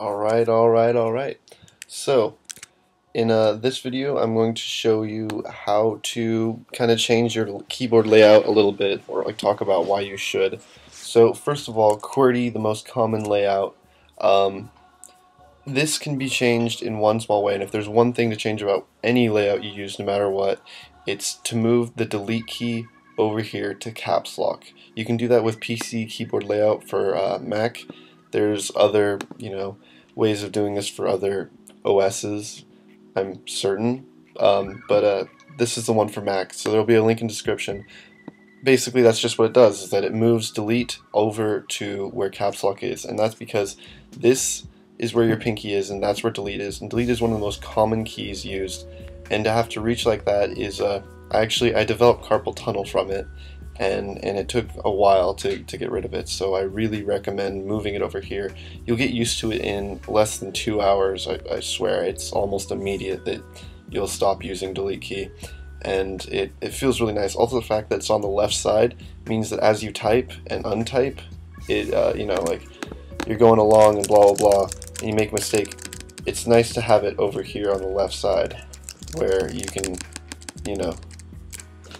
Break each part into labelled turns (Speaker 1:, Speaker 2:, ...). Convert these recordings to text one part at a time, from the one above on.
Speaker 1: Alright, alright, alright. So, in uh, this video I'm going to show you how to kind of change your keyboard layout a little bit, or like talk about why you should. So first of all, QWERTY, the most common layout. Um, this can be changed in one small way, and if there's one thing to change about any layout you use, no matter what, it's to move the delete key over here to caps lock. You can do that with PC keyboard layout for uh, Mac. There's other, you know, ways of doing this for other OSs, I'm certain. Um, but uh, this is the one for Mac, so there'll be a link in description. Basically, that's just what it does, is that it moves delete over to where caps lock is, and that's because this is where your pinky is, and that's where delete is, and delete is one of the most common keys used, and to have to reach like that is, uh, actually, I developed carpal tunnel from it, and, and it took a while to, to get rid of it, so I really recommend moving it over here. You'll get used to it in less than two hours, I, I swear. It's almost immediate that you'll stop using delete key and it, it feels really nice. Also the fact that it's on the left side means that as you type and untype, it, uh, you know, like you're going along and blah blah blah, and you make a mistake, it's nice to have it over here on the left side where you can, you know,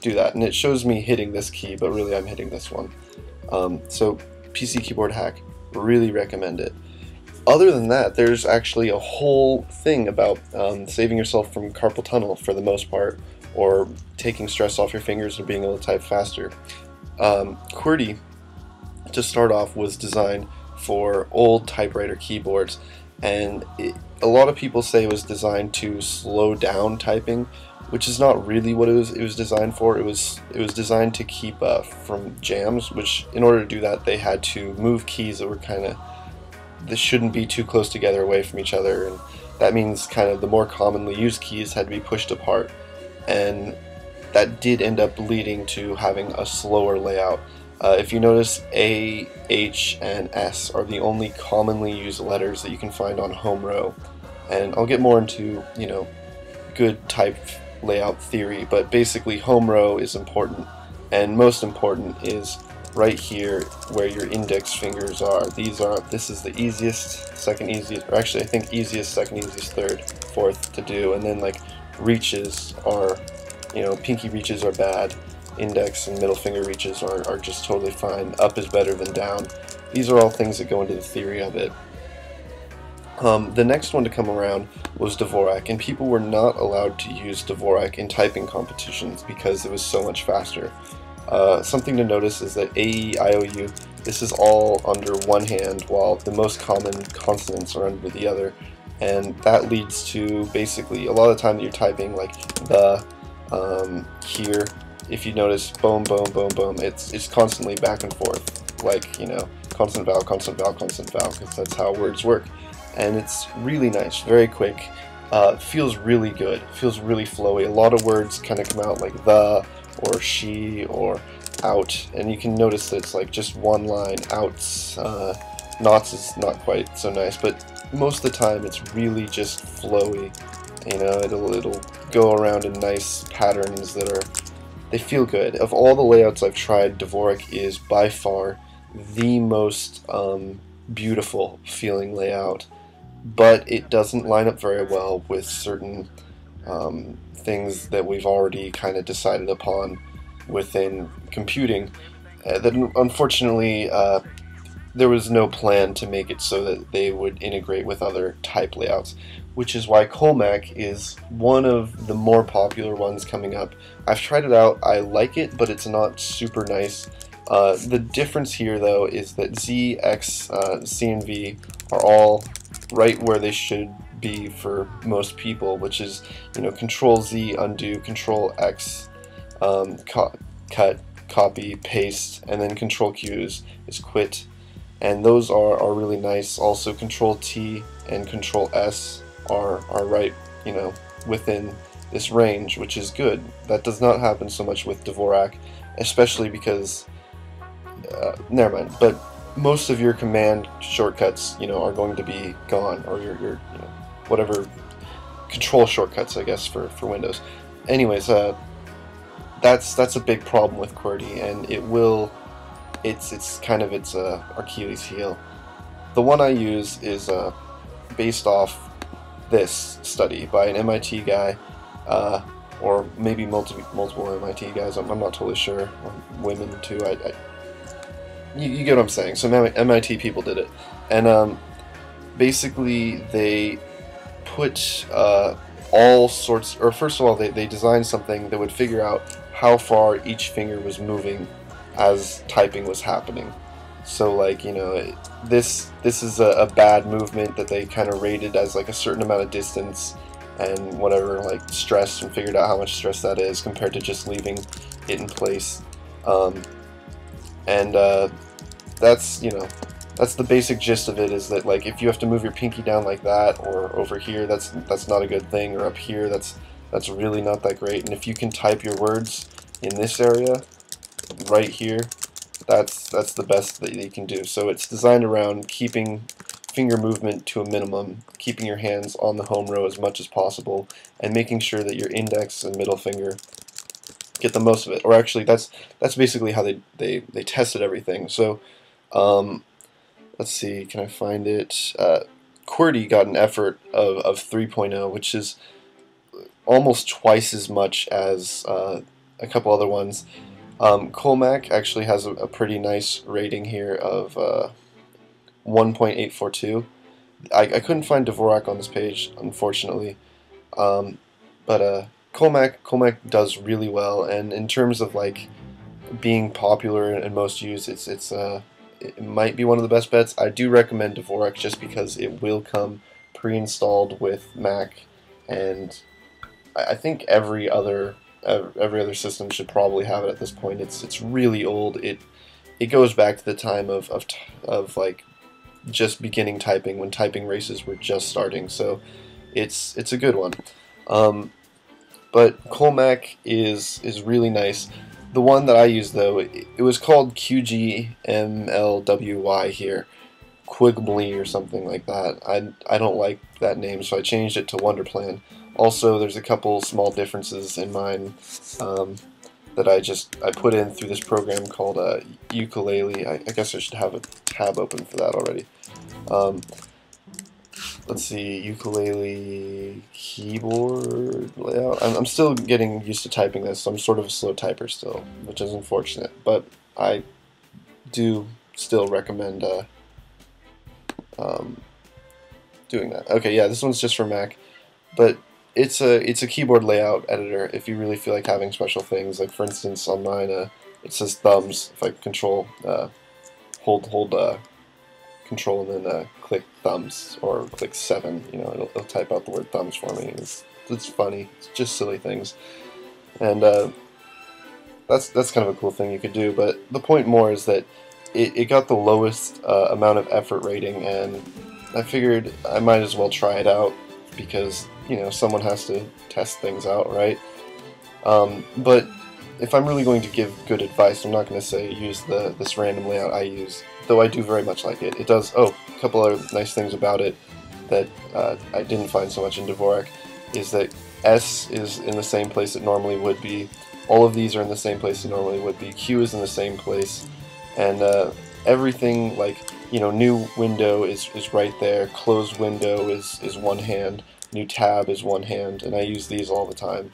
Speaker 1: do that. And it shows me hitting this key, but really I'm hitting this one. Um, so PC keyboard hack, really recommend it. Other than that, there's actually a whole thing about um, saving yourself from carpal tunnel for the most part, or taking stress off your fingers and being able to type faster. Um, QWERTY, to start off, was designed for old typewriter keyboards, and it, a lot of people say it was designed to slow down typing, which is not really what it was it was designed for. It was it was designed to keep uh, from jams, which in order to do that they had to move keys that were kind of they shouldn't be too close together away from each other, and that means kind of the more commonly used keys had to be pushed apart, and that did end up leading to having a slower layout. Uh, if you notice, A, H, and S are the only commonly used letters that you can find on home row, and I'll get more into you know good type layout theory, but basically home row is important, and most important is right here where your index fingers are. These are, this is the easiest, second easiest, or actually I think easiest, second easiest, third, fourth to do, and then like reaches are, you know, pinky reaches are bad, index and middle finger reaches are, are just totally fine, up is better than down. These are all things that go into the theory of it. Um, the next one to come around was Dvorak, and people were not allowed to use Dvorak in typing competitions because it was so much faster. Uh, something to notice is that A, E, I, O, U, this is all under one hand, while the most common consonants are under the other, and that leads to basically a lot of time that you're typing like the, um, here, if you notice, boom, boom, boom, boom, it's, it's constantly back and forth, like, you know, constant vowel, constant vowel, constant vowel, because that's how words work and it's really nice, very quick. Uh, feels really good, feels really flowy. A lot of words kind of come out like the or she or out, and you can notice that it's like just one line. Outs, uh, knots is not quite so nice, but most of the time it's really just flowy. You know, it'll it'll go around in nice patterns that are they feel good. Of all the layouts I've tried, Dvorak is by far the most um, beautiful feeling layout but it doesn't line up very well with certain um, things that we've already kind of decided upon within computing. Uh, that unfortunately uh, there was no plan to make it so that they would integrate with other type layouts, which is why Colemak is one of the more popular ones coming up. I've tried it out, I like it, but it's not super nice. Uh, the difference here though is that Z, X, uh, C, and V are all right where they should be for most people, which is, you know, Control Z, undo, Control X, um, co cut, copy, paste, and then Control Q is, is quit. And those are, are really nice. Also, Control T and Control S are, are right, you know, within this range, which is good. That does not happen so much with Dvorak, especially because, uh, never mind, but most of your command shortcuts, you know, are going to be gone, or your, your you know, whatever control shortcuts, I guess, for, for Windows. Anyways, uh, that's that's a big problem with QWERTY, and it will, it's it's kind of its uh, Achilles heel. The one I use is uh, based off this study by an MIT guy, uh, or maybe multi multiple MIT guys. I'm, I'm not totally sure. women too. I, I you, you, get what I'm saying. So MIT people did it, and um, basically they put uh, all sorts. Or first of all, they they designed something that would figure out how far each finger was moving as typing was happening. So like you know this this is a, a bad movement that they kind of rated as like a certain amount of distance and whatever like stress and figured out how much stress that is compared to just leaving it in place. Um, and uh, that's you know that's the basic gist of it is that like if you have to move your pinky down like that or over here that's that's not a good thing or up here that's that's really not that great. And if you can type your words in this area right here that's that's the best that you can do. So it's designed around keeping finger movement to a minimum keeping your hands on the home row as much as possible and making sure that your index and middle finger get the most of it or actually that's that's basically how they they, they tested everything so um, let's see, can I find it? Uh, QWERTY got an effort of, of 3.0, which is almost twice as much as uh, a couple other ones. Um, Colemak actually has a, a, pretty nice rating here of uh, 1.842. I, I couldn't find Dvorak on this page, unfortunately. Um, but uh, Colemak, Colemak does really well, and in terms of like being popular and most used, it's it's uh, it might be one of the best bets. I do recommend Dvorak just because it will come pre-installed with Mac, and I think every other every other system should probably have it at this point. It's it's really old. It it goes back to the time of of, of like just beginning typing when typing races were just starting. So it's it's a good one. Um, but Colemak is is really nice. The one that I use though, it, it was called QGMLWY here, Quigbly or something like that. I, I don't like that name, so I changed it to Wonderplan. Also, there's a couple small differences in mine um, that I just I put in through this program called uh, Ukelele. I, I, guess I should have a tab open for that already. Um, let's see, Ukelele keyboard layout. I'm, I'm still getting used to typing this, I'm sort of a slow typer still, which is unfortunate, but I do still recommend uh, um, doing that. Okay, yeah, this one's just for Mac, but it's a it's a keyboard layout editor if you really feel like having special things. Like for instance, on mine, uh, it says thumbs. If I control, uh, hold hold uh, control and then uh, click thumbs or click 7. You know, it'll, it'll, type out the word thumbs for me. It's, it's funny. It's just silly things. And uh, that's, that's kind of a cool thing you could do. But the point more is that it, it got the lowest uh, amount of effort rating and I figured I might as well try it out because, you know, someone has to test things out, right? Um, but if I'm really going to give good advice, I'm not going to say use the this random layout I use, though I do very much like it. It does, oh, a couple other nice things about it that uh, I didn't find so much in Dvorak is that S is in the same place it normally would be. All of these are in the same place it normally would be. Q is in the same place. And uh, everything like, you know, new window is, is right there. Closed window is, is one hand. New tab is one hand. And I use these all the time.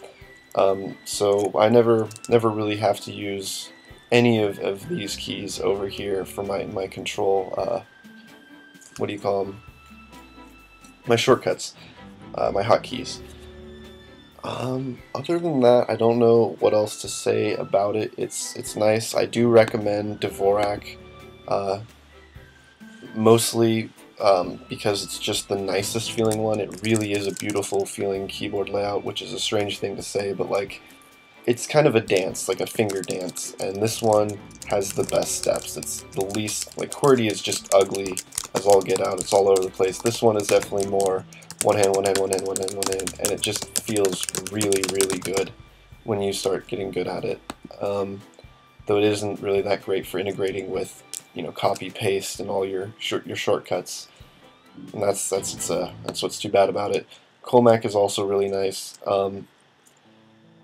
Speaker 1: Um, so I never never really have to use any of, of these keys over here for my, my control, uh, what do you call them, my shortcuts, uh, my hotkeys. Um, other than that, I don't know what else to say about it. It's it's nice. I do recommend Dvorak, uh, mostly um, because it's just the nicest feeling one. It really is a beautiful feeling keyboard layout, which is a strange thing to say, but like, it's kind of a dance, like a finger dance, and this one has the best steps. It's the least, like QWERTY is just ugly as all get out. It's all over the place. This one is definitely more one hand, one hand, one hand, one hand, one hand, and it just feels really, really good when you start getting good at it. Um, though it isn't really that great for integrating with you know copy paste and all your short your shortcuts and that's that's it's uh, that's what's too bad about it Colemak is also really nice um,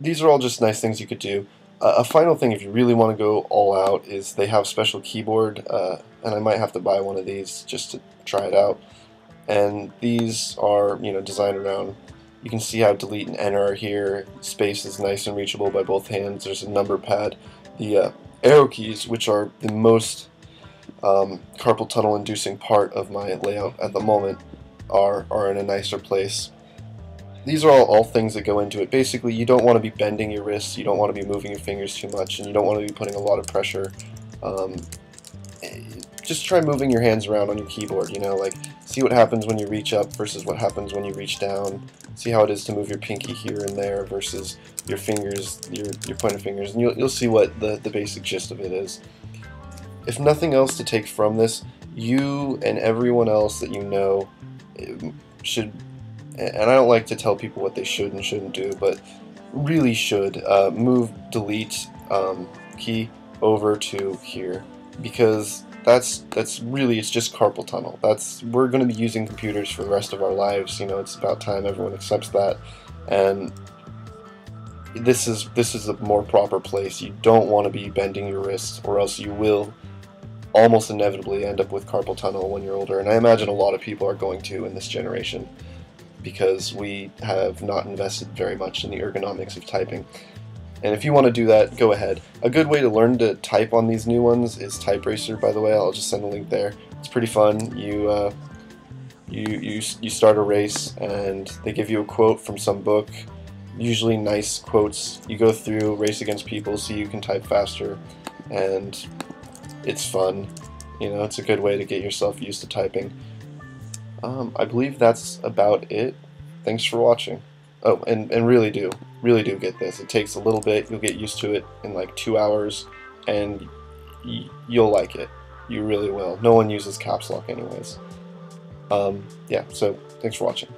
Speaker 1: these are all just nice things you could do. Uh, a final thing if you really want to go all out is they have special keyboard uh, and I might have to buy one of these just to try it out. And these are you know designed around you can see how delete and enter are here. Space is nice and reachable by both hands. There's a number pad. The uh, arrow keys which are the most um, carpal tunnel inducing part of my layout at the moment are, are in a nicer place these are all, all things that go into it. Basically, you don't want to be bending your wrists, you don't want to be moving your fingers too much, and you don't want to be putting a lot of pressure. Um, just try moving your hands around on your keyboard, you know, like see what happens when you reach up versus what happens when you reach down. See how it is to move your pinky here and there versus your fingers, your, your pointer fingers, and you'll, you'll see what the, the basic gist of it is. If nothing else to take from this, you and everyone else that you know eh, should and I don't like to tell people what they should and shouldn't do, but really should uh, move delete um, key over to here because that's that's really it's just carpal tunnel. That's we're going to be using computers for the rest of our lives. You know, it's about time everyone accepts that, and this is this is a more proper place. You don't want to be bending your wrists, or else you will almost inevitably end up with carpal tunnel when you're older. And I imagine a lot of people are going to in this generation because we have not invested very much in the ergonomics of typing. And if you want to do that, go ahead. A good way to learn to type on these new ones is TypeRacer, by the way. I'll just send a link there. It's pretty fun. You, uh, you, you, you start a race, and they give you a quote from some book, usually nice quotes. You go through, race against people so you can type faster, and it's fun. You know, it's a good way to get yourself used to typing. Um, I believe that's about it. Thanks for watching. Oh, and, and really do, really do get this. It takes a little bit. You'll get used to it in like two hours, and you'll like it. You really will. No one uses caps lock anyways. Um, yeah, so thanks for watching.